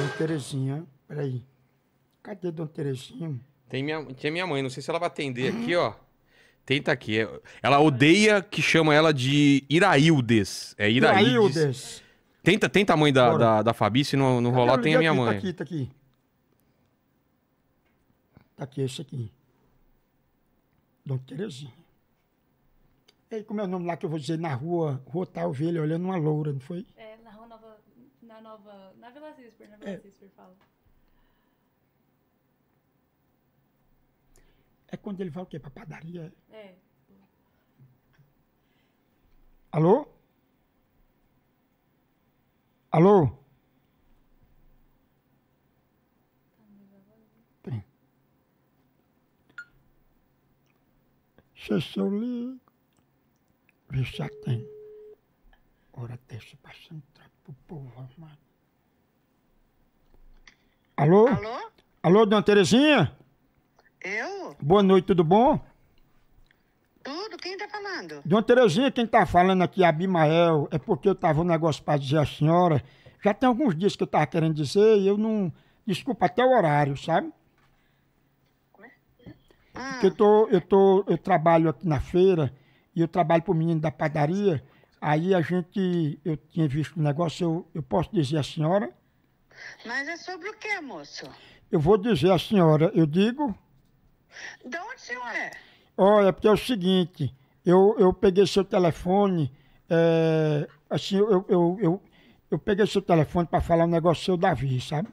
Dona Terezinha, peraí. Cadê Dona Terezinha? Tem minha, tinha minha mãe, não sei se ela vai atender aqui, ó. Tenta aqui. Ela odeia que chama ela de Iraildes. É Iraildes. Iraildes. Tenta, tenta a mãe da, Bora. da, da Fabi, se não, não rolar, tem a minha Aqui, mãe. Tá aqui, tá aqui. Tá aqui, esse aqui. Dona Terezinha. Ei, como é o nome lá que eu vou dizer na rua? Rua tá ovelha olhando uma loura, não foi? É. Na nova. Na Vila Cisper, na Vila É. Cisper fala. É quando ele vai o quê? Pra padaria? É. Alô? Alô? Tem. Se se eu ligo, vê se atende. Ora, deixa passando trapo pro povo, arrumado. Alô? Alô? Alô, dona Terezinha? Eu? Boa noite, tudo bom? Tudo? Quem tá falando? Dona Terezinha, quem tá falando aqui é Abimael, é porque eu tava um negócio para dizer à senhora. Já tem alguns dias que eu tava querendo dizer e eu não. Desculpa até o horário, sabe? Ah, Porque eu tô, eu tô, eu trabalho aqui na feira e eu trabalho pro menino da padaria. Aí a gente, eu tinha visto um negócio, eu, eu posso dizer à senhora? mas é sobre o que, moço? Eu vou dizer à senhora, eu digo, De onde o senhor é? olha, porque é o seguinte, eu, eu peguei seu telefone, é, assim, eu, eu, eu, eu peguei seu telefone para falar um negócio seu Davi, sabe?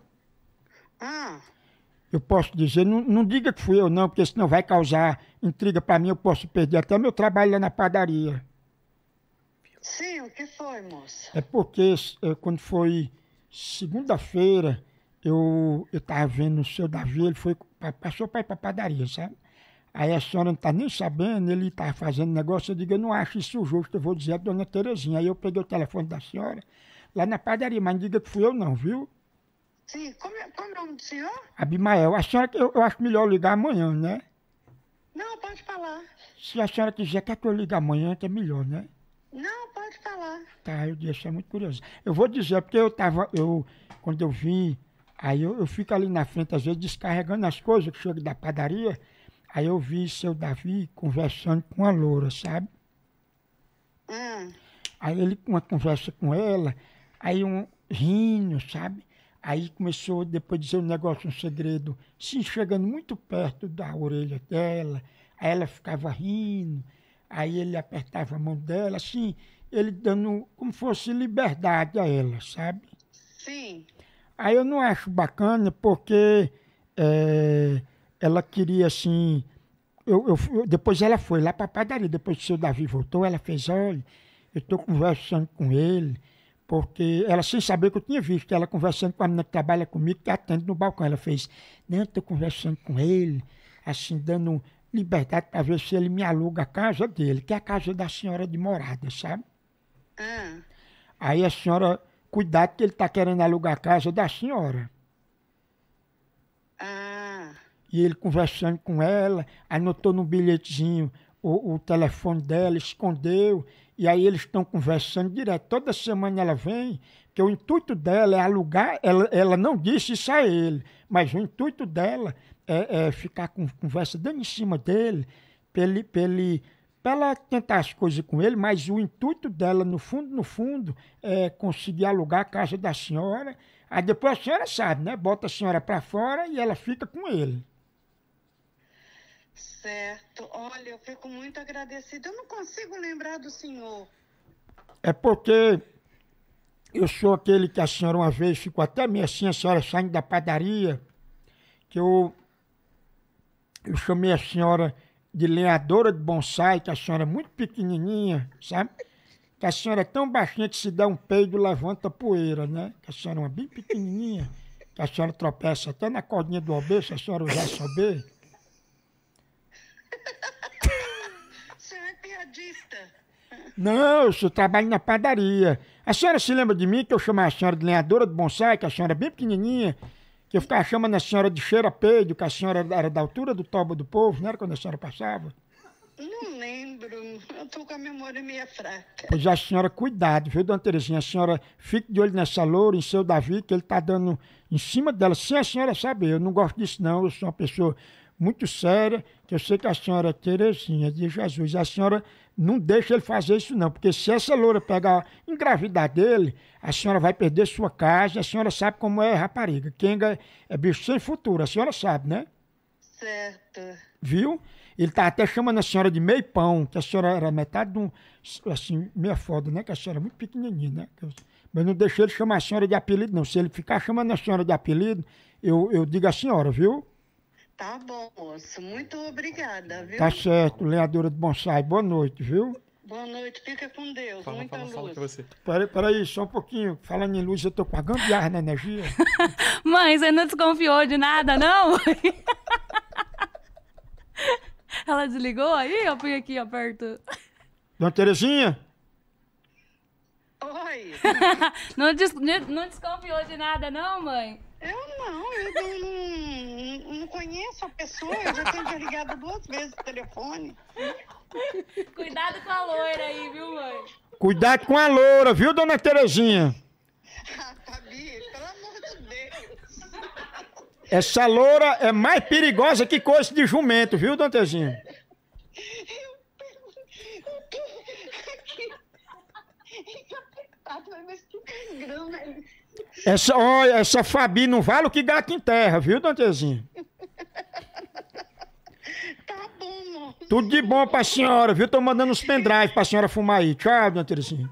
Ah, Eu posso dizer, não, não diga que fui eu não, porque senão vai causar intriga para mim, eu posso perder até meu trabalho lá na padaria. Sim, o que foi, moço? É porque eh, quando foi segunda-feira, eu eu tava vendo o seu Davi, ele foi pa- passou para ir para padaria, sabe? Aí a senhora não tá nem sabendo, ele tá fazendo negócio, eu digo, eu não acho isso justo, eu vou dizer a dona Terezinha. Aí eu peguei o telefone da senhora lá na padaria, mas não diga que fui eu não, viu? Sim, como é, como é o nome do senhor? Abimael, a senhora, eu, eu acho melhor ligar amanhã, né? Não, pode falar. Se a senhora quiser, quer que eu ligue amanhã, que é melhor, né? Não, pode falar. Tá, eu disse, é muito curioso. Eu vou dizer, porque eu tava, eu, quando eu vim, aí eu, eu fico ali na frente, às vezes, descarregando as coisas que chego da padaria, aí eu vi seu Davi conversando com a loura, sabe? Hum, Aí ele, uma conversa com ela, aí um rindo, sabe? Aí começou depois dizer um negócio, um segredo, se chegando muito perto da orelha dela, aí ela ficava rindo, aí ele apertava a mão dela, assim, ele dando como fosse liberdade a ela, sabe? sim. Aí eu não acho bacana porque eh, ela queria assim. Eu, eu depois ela foi lá para a padaria, depois que o seu Davi voltou, ela fez, olha, eu estou conversando com ele, porque ela sem saber que eu tinha visto, ela conversando com a menina que trabalha comigo, que atende no balcão. Ela fez, não, estou conversando com ele, assim, dando liberdade para ver se ele me aluga a casa dele, que é a casa da senhora de morada, sabe? Ah, Aí a senhora, cuidado que ele está querendo alugar a casa da senhora. ah, E ele conversando com ela, anotou no bilhetezinho o, o telefone dela, escondeu, e aí eles estão conversando direto. Toda semana ela vem, que o intuito dela é alugar, ela, ela não disse isso a ele, mas o intuito dela é, é ficar com conversa dando em cima dele, para ele, pra ela tentar as coisas com ele, mas o intuito dela, no fundo, no fundo, é conseguir alugar a casa da senhora. Aí depois a senhora sabe, né? Bota a senhora para fora e ela fica com ele. Certo. Olha, eu fico muito agradecida. Eu não consigo lembrar do senhor. É porque eu sou aquele que a senhora uma vez ficou até meio assim, a senhora saindo da padaria, que eu, eu chamei a senhora de lenhadora de bonsai, que a senhora é muito pequenininha, sabe? Que a senhora é tão baixinha que se der um peido levanta poeira, né? Que a senhora é uma bem pequenininha, que a senhora tropeça até na cordinha do OB, se a senhora usasse OB. O senhor é piadista. Não, eu trabalho na padaria. A senhora se lembra de mim que eu chamava a senhora de lenhadora de bonsai, que a senhora é bem pequenininha, que eu ficava chamando a senhora de cheira peido, que a senhora era da altura do toba do povo, não era quando a senhora passava? Não lembro. Eu tô com a memória meio fraca. Pois a senhora, cuidado, viu, dona Terezinha? A senhora fique de olho nessa loura, em seu Davi, que ele tá dando em cima dela, sem a senhora saber. Eu não gosto disso, não. Eu sou uma pessoa muito séria, que eu sei que a senhora é Terezinha de Jesus. A senhora não deixa ele fazer isso, não. Porque se essa loura pegar, engravidar dele, a senhora vai perder sua casa. A senhora sabe como é rapariga. Quenga é bicho sem futuro. A senhora sabe, né? Certo. Viu? Ele tá até chamando a senhora de meio pão, que a senhora era metade de um. Assim, meia foda, né? Que a senhora é muito pequenininha, né? Mas não deixei ele chamar a senhora de apelido, não. Se ele ficar chamando a senhora de apelido, eu, eu digo a senhora, viu? Tá bom, moço. Muito obrigada, viu? Tá certo, lenhadora de bonsai. Boa noite, viu? Boa noite. Fica com Deus. Fala, Muita fala, fala luz. pra você. Peraí, peraí, só um pouquinho. Falando em luz, eu tô com a gambiarra na energia. Mãe, você não desconfiou de nada, não? Ela desligou aí? Eu fui aqui, ó, perto. Dona Terezinha, Oi. Não, des- não desconfiou de nada, não, mãe? Eu não, eu não, não, não conheço a pessoa. Eu já tenho ligado duas vezes o telefone. Cuidado com a loira aí, viu, mãe? cuidado com a loura, viu, dona Terezinha? Ah, Fabi, pelo amor de Deus. Essa loura é mais perigosa que coisa de jumento, viu, dona Terezinha? Mas que é isso? Essa, olha, essa Fabi não vale o que gato em terra, viu, dona Terezinha? Tá bom. Tudo de bom pra senhora, viu? Tô mandando uns pendrive pra senhora fumar aí. Tchau, dona Terezinha.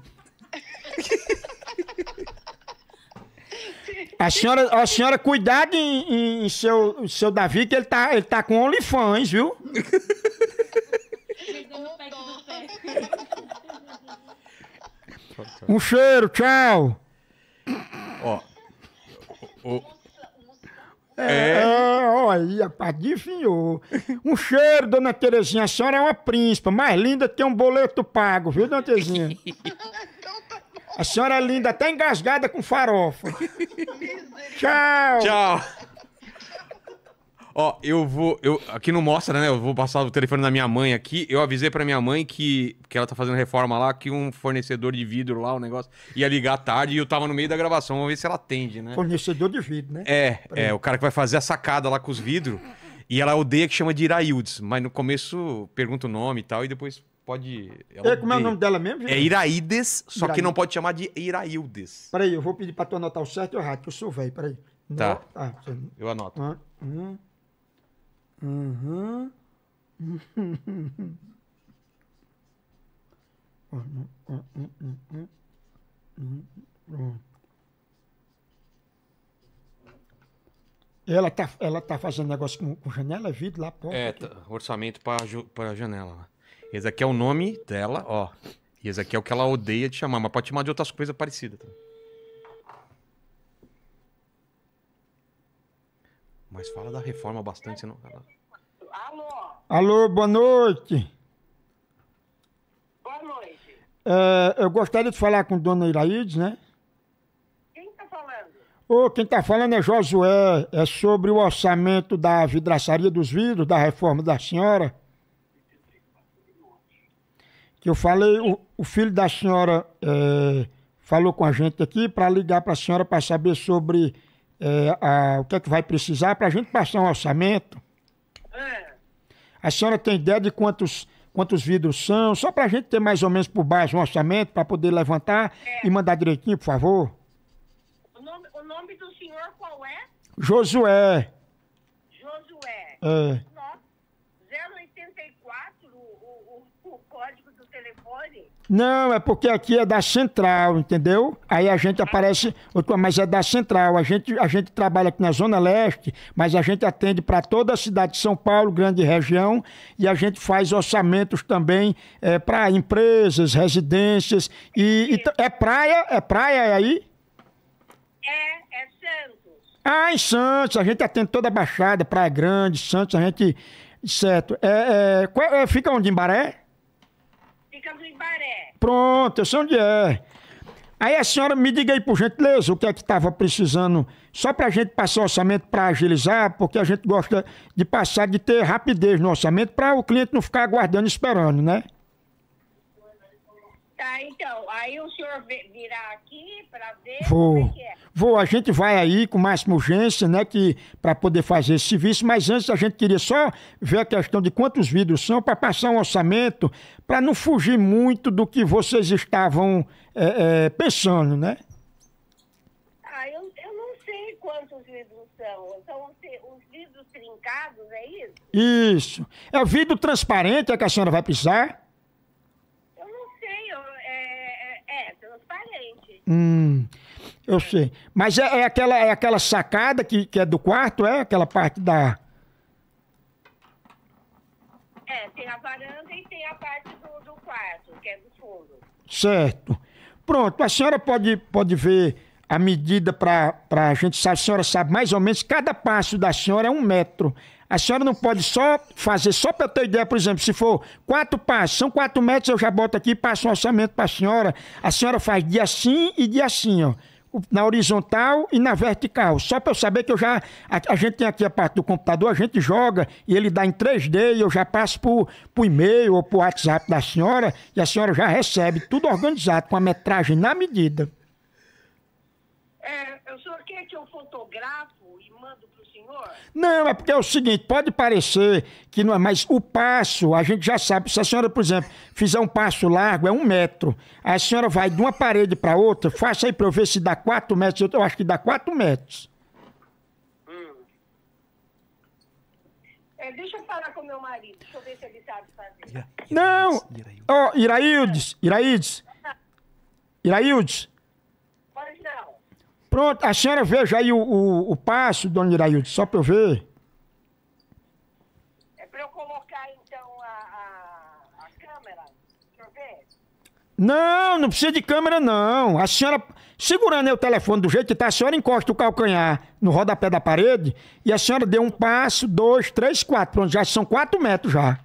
A senhora, a senhora cuidado em, em- em seu, seu Davi, que ele tá, ele tá com OnlyFans, viu? Um cheiro, tchau. Ó. O, o- É, olha, rapaz, adivinhou. Um cheiro, dona Terezinha. A senhora é uma príncipa, mais linda que um boleto pago, viu, dona Terezinha? A senhora é linda, até engasgada com farofa. Tchau. Tchau. Ó, eu vou. Eu, aqui não mostra, né? Eu vou passar o telefone da minha mãe aqui. Eu avisei pra minha mãe que, que ela tá fazendo reforma lá, que um fornecedor de vidro lá, o negócio, ia ligar à tarde e eu tava no meio da gravação. Vamos ver se ela atende, né? Fornecedor de vidro, né? É, é, o cara que vai fazer a sacada lá com os vidros. E ela odeia que chama de Iraildes. Mas no começo pergunta o nome e tal, e depois pode. É, como é o nome dela mesmo? É gente? Iraídes, só que não pode chamar de Iraildes. Peraí, eu vou pedir pra tu anotar o certo e o errado, que eu sou velho, peraí. Tá. No- Ah, você- Eu anoto. hum. Pronto. Ela tá, ela tá fazendo negócio com, com janela, vidro lá, porta. É, tá, orçamento pra janela. Esse aqui é o nome dela, ó. E esse aqui é o que ela odeia de chamar, mas pode chamar de outras coisas parecidas também. Mas fala da reforma bastante, senão. ela- Alô, Alô, boa noite. boa noite. É, eu gostaria de falar com Dona Iraídes, né? Quem tá falando? Ô, quem tá falando é Josué. É sobre o orçamento da vidraçaria dos vidros, da reforma da senhora. Que eu falei, o, o filho da senhora é, falou com a gente aqui para ligar para a senhora para saber sobre é, a- o que é que vai precisar para a gente passar um orçamento. Ah, A senhora tem ideia de quantos, quantos vidros são? Só para a gente ter mais ou menos por baixo um orçamento para poder levantar e mandar direitinho, por favor. o, nome, o nome do senhor qual é? Josué. Josué. É, Nossa, 084, o, o, o, o código do telefone. Não, é porque aqui é da central, entendeu? Aí a gente aparece, mas é da central. A gente, a gente trabalha aqui na Zona Leste, mas a gente atende para toda a cidade de São Paulo, grande região, e a gente faz orçamentos também para empresas, residências. E, e é praia? É praia aí? É, é Santos. Ah, em Santos, a gente atende toda a Baixada, Praia Grande, Santos, a gente. Certo. É, é, é, fica onde? Em Baré? Pronto, eu sei onde é. Aí a senhora me diga aí, por gentileza, o que é que estava precisando, só para a gente passar orçamento para agilizar, porque a gente gosta de passar, de ter rapidez no orçamento, para o cliente não ficar aguardando, esperando, né? Tá, então, aí o senhor virá aqui para ver Vou. é que é. Vou, a gente vai aí com máxima urgência, né, que para poder fazer esse serviço, mas antes a gente queria só ver a questão de quantos vidros são para passar um orçamento, para não fugir muito do que vocês estavam é, é, pensando, né? Ah, eu, eu não sei quantos vidros são. São os, os vidros trincados, é isso? Isso. É o vidro transparente é que a senhora vai precisar? Eu não sei, eu- é, é, é transparente. Hum, eu sei. Mas é, é aquela, é aquela sacada que, que é do quarto, é? Aquela parte da. É, tem a varanda e tem a parte do, do quarto, que é do fundo. Certo. Pronto, a senhora pode, pode ver a medida para a gente saber, a senhora sabe mais ou menos, cada passo da senhora é um metro. A senhora não pode só fazer, só para eu ter ideia, por exemplo, se for quatro passos, são quatro metros, eu já boto aqui passo um orçamento para a senhora. A senhora faz de assim e de assim, ó. Na horizontal e na vertical. Só para eu saber que eu já. A, a gente tem aqui a parte do computador, a gente joga e ele dá em 3D e eu já passo por, por e-mail ou por WhatsApp da senhora e a senhora já recebe tudo organizado, com a metragem na medida. É, o senhor quer que eu fotografo e mando para o senhor? Não, é porque é o seguinte, pode parecer que não é, mas o passo, a gente já sabe, se a senhora, por exemplo, fizer um passo largo, é um metro, aí a senhora vai de uma parede para outra, faça aí para eu ver se dá quatro metros, eu- acho que dá quatro metros. É, deixa eu falar com meu marido, deixa eu ver se ele sabe fazer. Não, ó, Iraildes, Iraildes, Iraildes, não. Pronto, a senhora veja aí o, o, o passo, dona Iraildes, só para eu ver. É para eu colocar então a, a, a câmera, deixa eu ver. Não, não precisa de câmera, não. A senhora, segurando aí o telefone do jeito que tá, a senhora encosta o calcanhar no rodapé da parede e a senhora deu um passo, dois, três, quatro. Pronto, já são quatro metros já.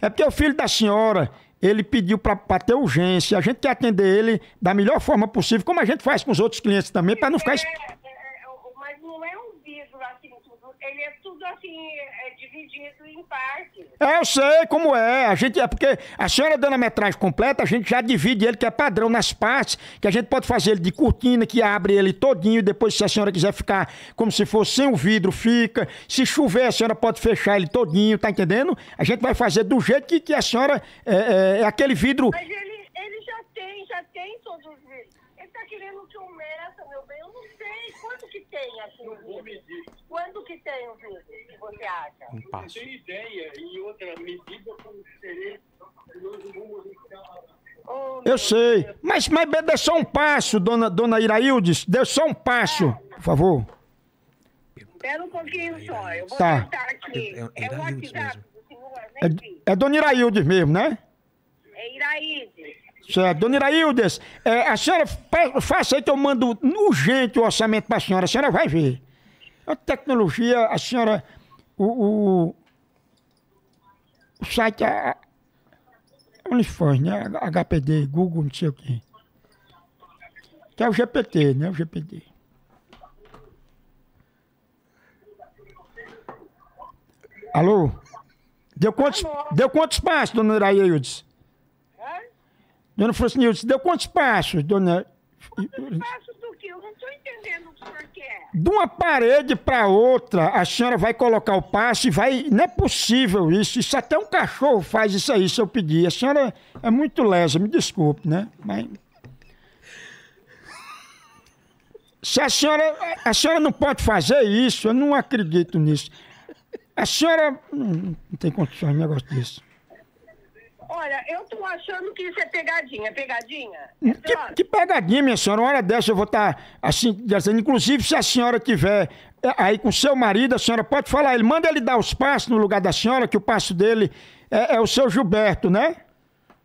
É porque o filho da senhora, ele pediu pra ter urgência. A gente quer atender ele da melhor forma possível, como a gente faz com os outros clientes também, pra não ficar... es- É, é, é, o- mas não é um vidro assim, tudo, ele é tudo assim, é dividido em partes. É, eu sei como é. A gente é porque a senhora dando a metragem completa, a gente já divide ele, que é padrão nas partes, que a gente pode fazer ele de cortina, que abre ele todinho, e depois, se a senhora quiser ficar como se fosse sem o vidro, fica. Se chover, a senhora pode fechar ele todinho, tá entendendo? A gente vai fazer do jeito que, que a senhora. É, é, é aquele vidro. Mas ele, ele já tem, já tem todos os vidros. Tá querendo que eu meça, meu bem, eu não sei. Quanto que tem aqui o vidro? Quanto que tem o vidro, que você acha? Um passo. tem ideia e outra medida como seria Ô, Eu sei. Mas, mas dê só um passo, dona, dona Iraildes. Dê só um passo, por favor. Espera um pouquinho só, eu vou Tá. tentar aqui. É- é É, o Iraildes WhatsApp mesmo. do senhor, É, né, filho? é dona Iraildes mesmo, né? É Iraíde. Certo. Dona Iraildes, é, a senhora fa- faça aí que eu mando urgente o orçamento para a senhora. A senhora vai ver. A tecnologia, a senhora. O, o, o site. A, onde foi, né? HPD, Google, não sei o quê. Que é o GPT, né? O GPT. Alô? Deu quantos, Alô? deu quantos passos, dona Iraildes? Dona Francinildes, deu quantos passos, dona... Passo do que? Eu não estou entendendo o que o senhor quer. De uma parede para outra, a senhora vai colocar o passo e vai... Não é possível isso. Isso até um cachorro faz isso aí, se eu pedir. A senhora é muito lesa, me desculpe, né? Mas... Se a senhora... A senhora não pode fazer isso, eu não acredito nisso. A senhora... Não, não tem condições de negócio disso. Eu tô achando que isso é pegadinha. Pegadinha? É Que, que pegadinha, minha senhora. Uma hora dessa eu vou estar assim, dizendo. Inclusive, se a senhora tiver é, aí com seu marido, a senhora pode falar. Ele manda ele dar os passos no lugar da senhora, que o passo dele é, é o seu Gilberto, né?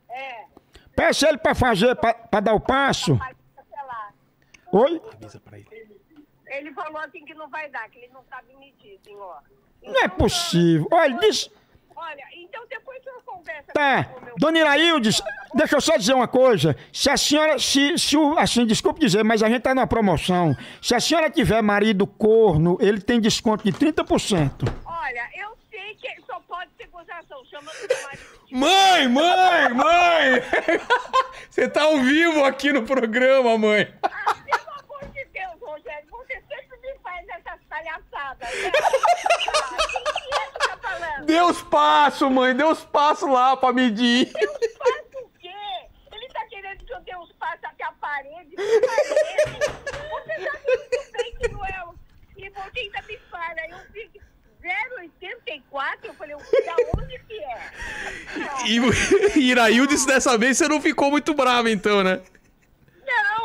É. Peça ele para fazer, para dar o passo. Oi? Avisa pra ele. Ele falou assim que não vai dar, que ele não sabe medir, senhor. Não é possível. Olha, ele disse. Olha, então depois eu converso Tá, com o meu... Dona Iraildes, deixa eu só dizer uma coisa. Se a senhora, se, se o, assim, desculpe dizer, mas a gente tá numa promoção. Se a senhora tiver marido corno, ele tem desconto de 30%. Olha, eu sei que só pode ser gozação. Chama o marido de... Mãe, mãe, mãe! Você tá ao vivo aqui no programa, mãe. Ah, pelo amor de Deus, Rogério, você sempre me faz essas palhaçadas. Né? Tá falando? Deus passo, mãe, Deus passo lá pra medir. Deus passa o quê? Ele tá querendo que eu dê uns passos até a parede. Você sabe muito bem que não é. E você ainda me fala, eu fico 0,84, eu falei, da onde que é? E Iraildes, dessa vez você não ficou muito bravo, então, né?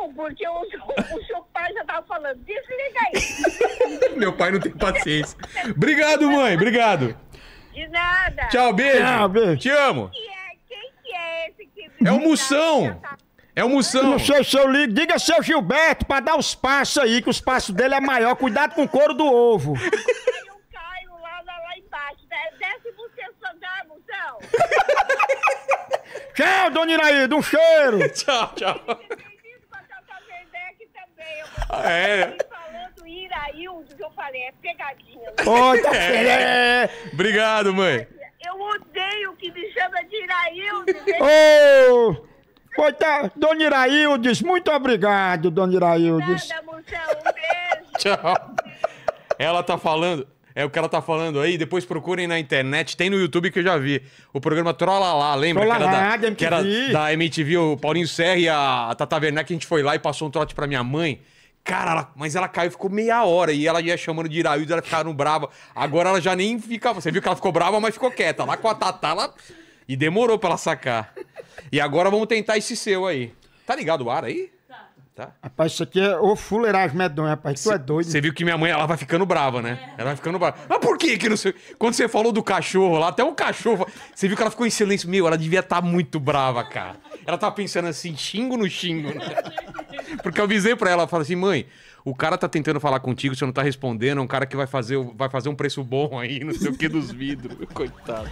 não, porque o, o seu pai já tava falando, desliga aí. Meu pai não tem paciência. Obrigado, mãe, obrigado. Tchau, beijo. Tchau, beijo. Te amo. Quem é, quem que é esse que... É o Moção. É o Moção. Não sei se eu ligo. Diga seu Gilberto pra dar os passos aí, que os passos dele é maior. Cuidado com o couro do ovo. Aí eu caio lá, lá, embaixo. né? Desce você, Sandar, Moção. Tchau, Dona Iraída, um cheiro. Tchau, tchau. É? me falando Iraildo, que eu falei, é pegadinha. Oi, tá é. Obrigado, mãe. Odeio que me chama de Iraildo. né? Ô, coitado, Dona Iraildes, muito obrigado, Dona Iraildes. Nada, Moção, um beijo. Tchau. Ela tá falando. É o que ela tá falando aí. Depois procurem na internet. Tem no YouTube que eu já vi. O programa Trolalá, lembra? Trolalá, que, era da da, que era MTV. da MTV, o Paulinho Serra e a Tata Werneck. A gente foi lá e passou um trote pra minha mãe. Cara, ela- mas ela caiu, ficou meia hora e ela ia chamando de Iraildo, ela ficava brava. Agora ela já nem fica. Você viu que ela ficou brava, mas ficou quieta. Lá com a Tatá, ela. E demorou pra ela sacar. E agora vamos tentar esse seu aí. Tá ligado o ar aí? Tá. Rapaz, isso aqui é o fuleiragem medonho, rapaz. Tu é doido. Você viu que minha mãe, ela vai ficando brava, né? Ela vai ficando brava. Mas por que que não sei... Quando você falou do cachorro lá, até um cachorro... Você viu que ela ficou em silêncio. Meu, ela devia estar muito brava, cara. Ela tava pensando assim, xingo no xingo, né? Porque eu avisei pra ela, ela falou assim, mãe, o cara tá tentando falar contigo, você não tá respondendo, é um cara que vai fazer, vai fazer um preço bom aí, não sei o que dos vidros. Coitado.